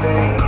stay.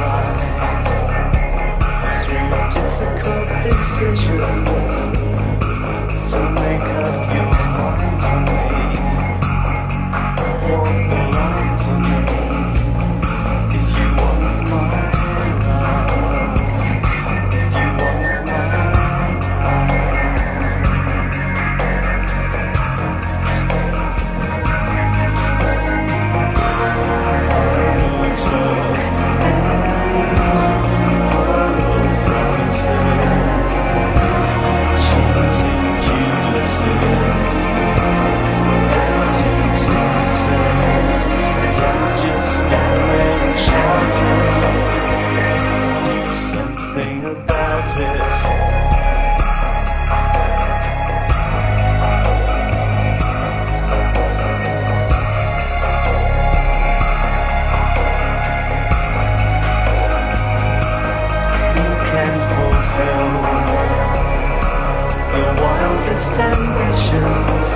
Ambitions,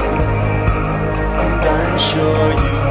and I'm sure you.